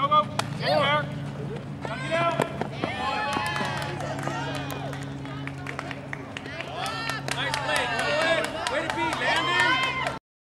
Go, go.